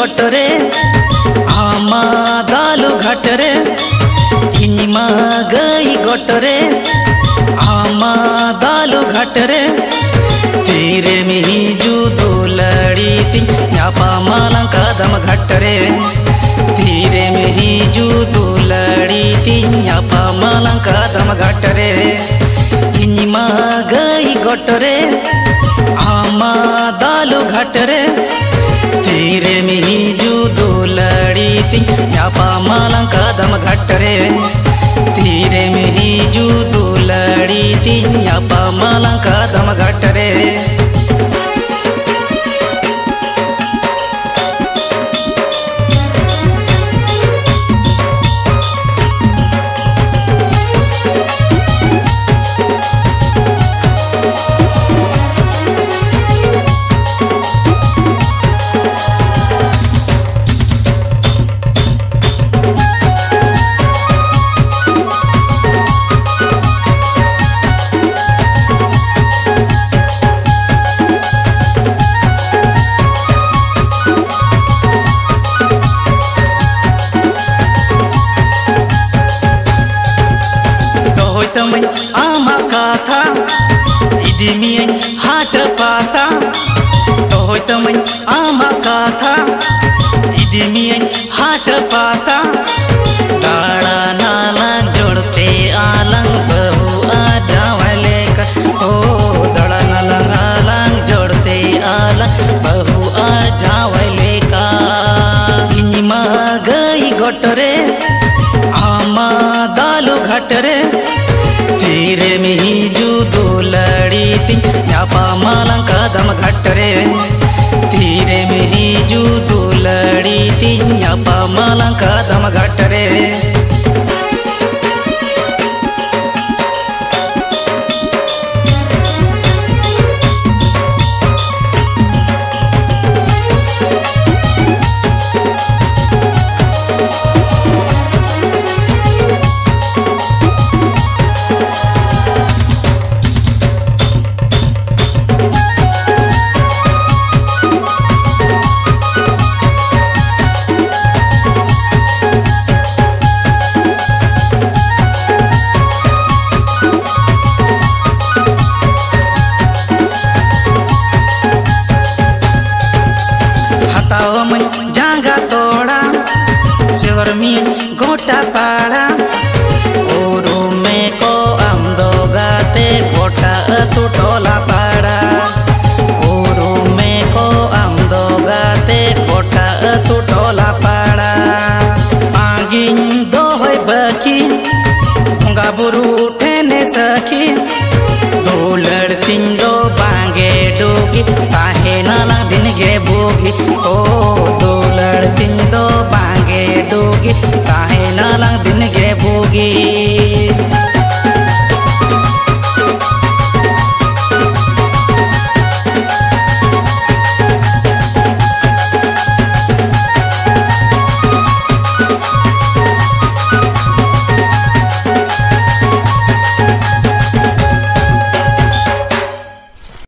घटरे आमा दालु घटरे इनिमा गई घटरे आमा दालु घटरे तेरे में ही जो दो लड़ी थी यापा माला कदम घटरे तेरे में ही जो दो लड़ी थी यापा माला कदम घटरे इनिमा गई घटरे आमा दालु तेरे ही जो दो लड़ी थी यापा माला कदम घटरे तेरे में ही जू दो लड़ी थी यापा मालंका कदम घटरे आमा काथा इदिमियन हाट पाता तमन आमा काथा इदिमियन हाट पाता दाड़ा नाला जोड़ते बहु आ का ओ दाड़ा नाला जोड़ते आलंग बहु आ जावले का इनिमा गई गोटरे आमा दालू ಮಿತಿ ಯಾಪ ಮಾಲಂಕ ದಮ ಘಟ್ಟರೆ ತೀರೆ ಮೇಜು ದುಲಡಿ ತಿ ಯಾಪ ಮಾಲಂಕ ದಮ शिवर में गोटा पाड़ा। ओरू को आमदो गाते गोटा तू टोला पाड़ा। ओरू में को आमदो गाते